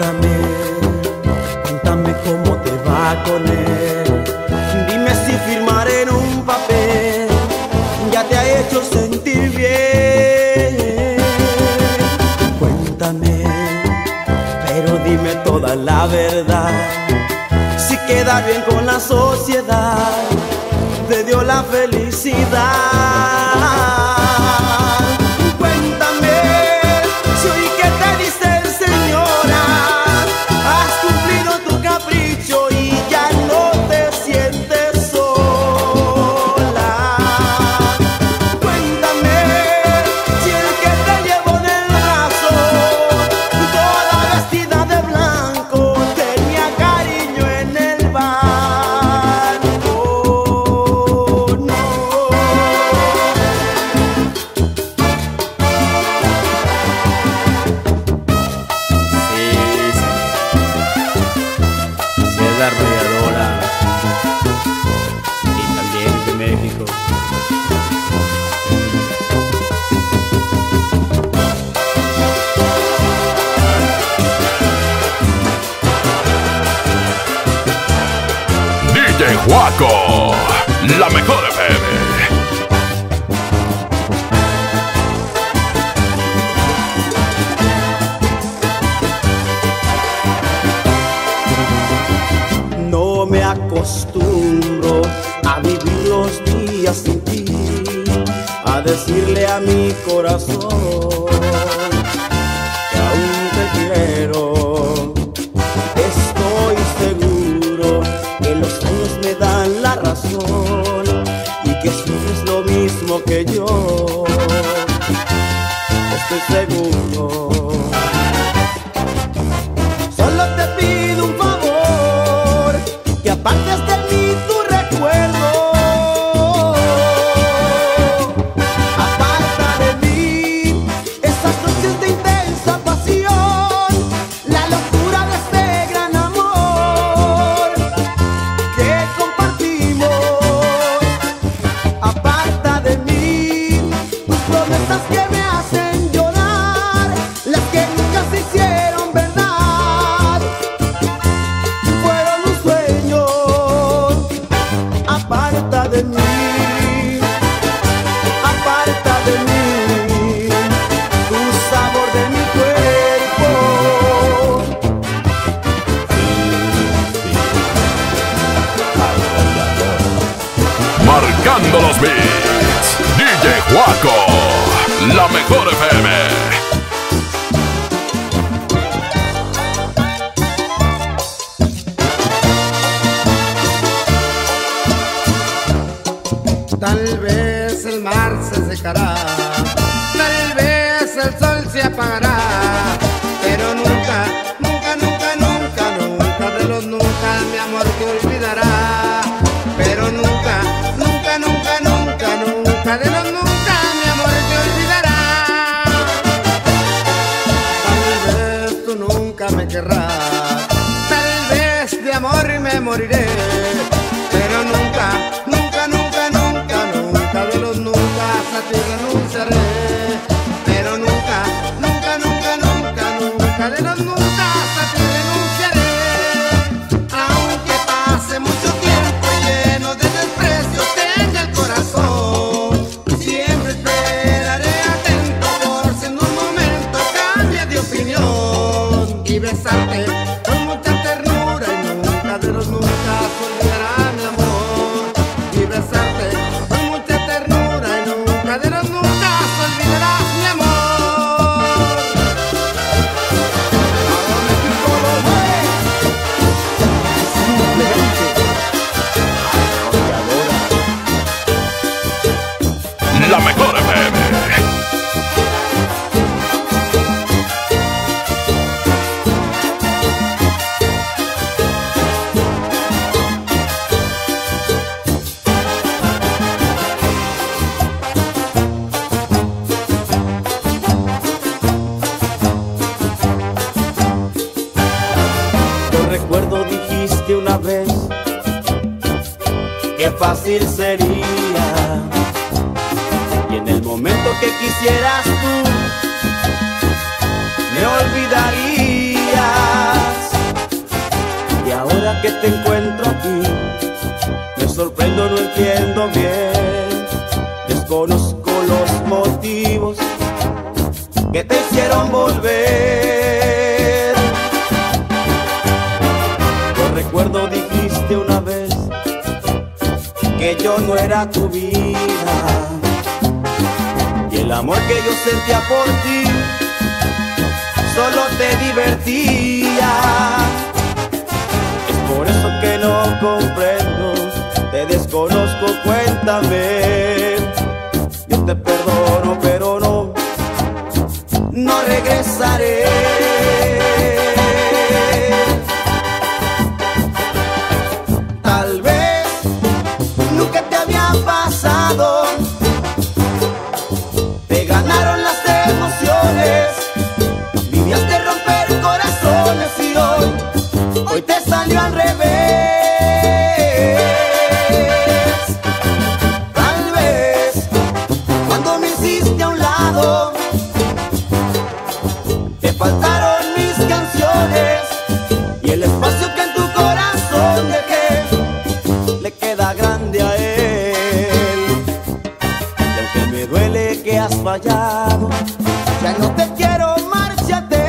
Cuéntame, cuéntame cómo te va con él. Dime si firmar en un papel ya te ha hecho sentir bien. Cuéntame, pero dime toda la verdad. Si queda bien con la sociedad, te dio la felicidad. La mejor FM. No me acostumbro a vivir los días sin ti, a decirle a mi corazón los años me dan la razón y que sufres lo mismo que yo. Estoy seguro. Mejor FM. Tal vez el mar se secará, tal vez el sol se apagará, amor fácil sería. Y en el momento que quisieras tú, me olvidarías. Y ahora que te encuentro aquí, me sorprendo, no entiendo. Que yo no era tu vida. Y el amor que yo sentía por ti solo te divertía. Es por eso que no comprendo, te desconozco, cuéntame. Yo te perdono, pero no, no regresaré. Fallado, ya no te quiero, márchate.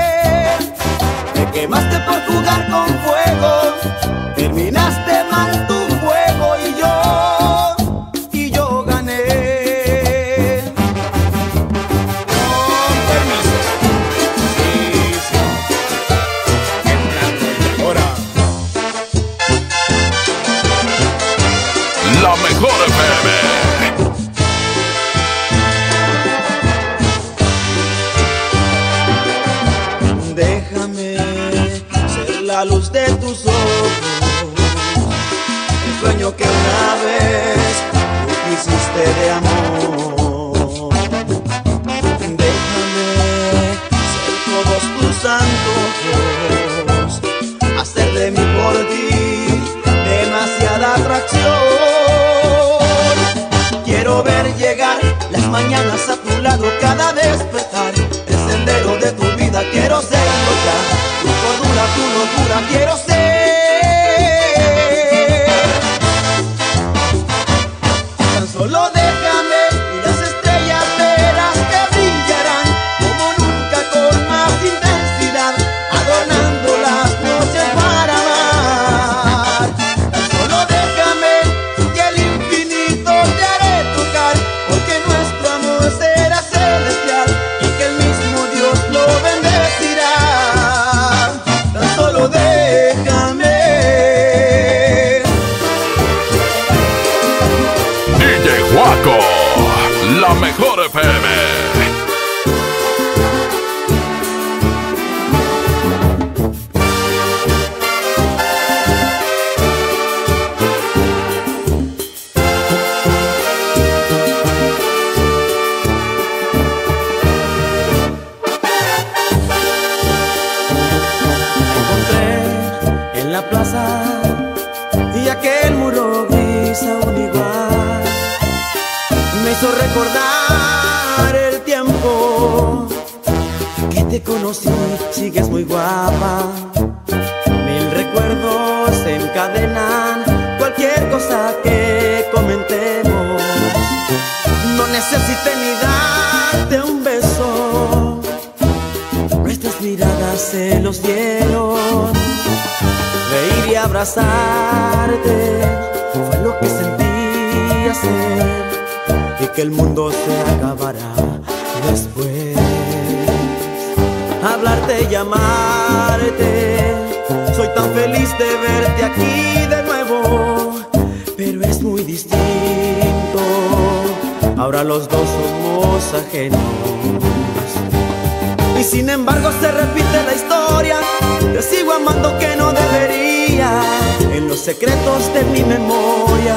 Te quemaste por jugar con fuego, terminaste mal tu juego y yo, y yo gané. Con permiso. Ahora. La mejor FM. Quiero ver llegar las mañanas a tu lado cada despertar. El sendero de tu vida quiero serlo ya. Tu cordura, tu locura quiero ser. Conocí, sigues muy guapa. Mil recuerdos se encadenan, cualquier cosa que comentemos. No necesité ni darte un beso Nuestras miradas se los dieron. Reír y abrazarte fue lo que sentí hacer. Y que el mundo se acabará después. Hablarte y llamarte. Soy tan feliz de verte aquí de nuevo. Pero es muy distinto. Ahora los dos somos ajenos. Y sin embargo se repite la historia Te sigo amando que no debería En los secretos de mi memoria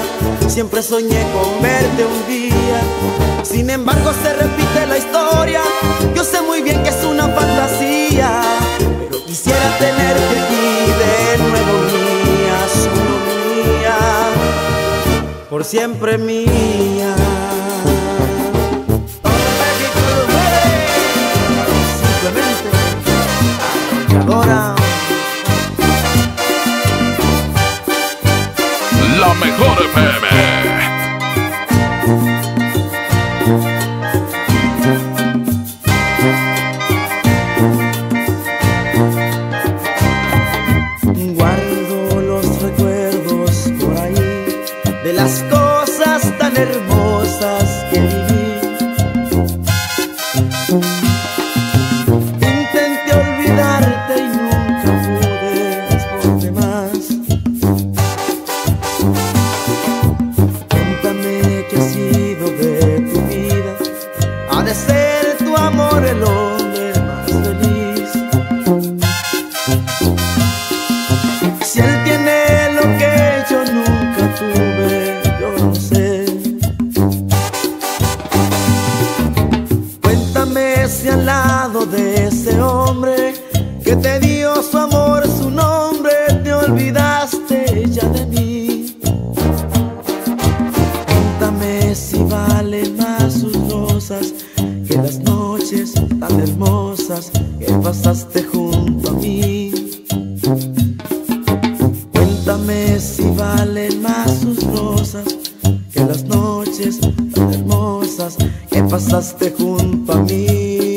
Siempre soñé con verte un día Sin embargo se repite la historia Yo sé muy bien que es una tenerte aquí de nuevo mía Solo mía Por siempre mía Simplemente Ahora La mejor FM. De ese hombre que te dio su amor, su nombre, te olvidaste ya de mí. Cuéntame si valen más sus rosas que las noches tan hermosas que pasaste junto a mí. Cuéntame si valen más sus rosas que las noches tan hermosas que pasaste junto a mí.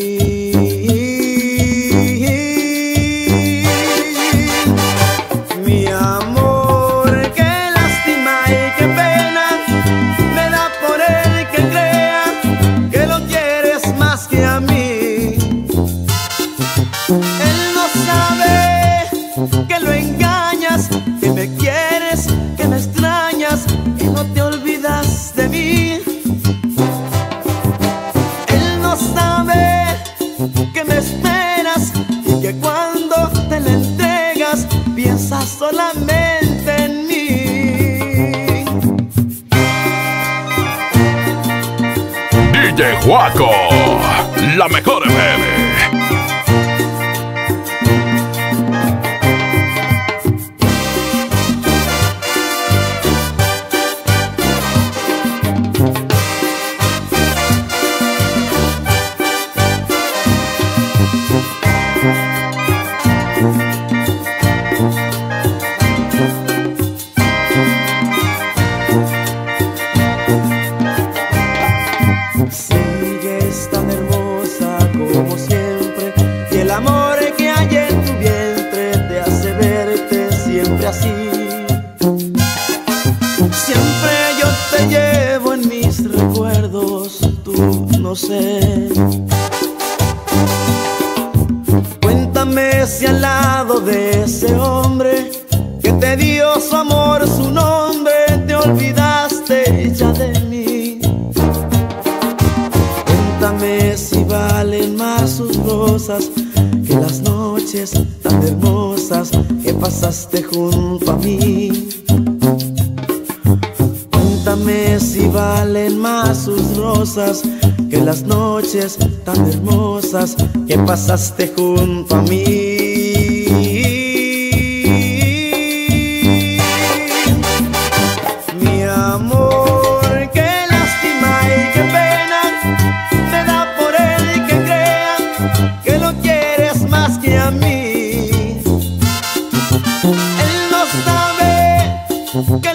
Mejor Cuéntame si al lado de ese hombre que te dio su amor, su nombre, te olvidaste ya de mí. Cuéntame si valen más sus rosas que las noches tan hermosas que pasaste junto a mí. Cuéntame si valen más sus rosas que las noches tan hermosas que pasaste junto a mí. Mi amor, qué lástima y qué pena me da por el que crea que lo quieres más que a mí. Él no sabe que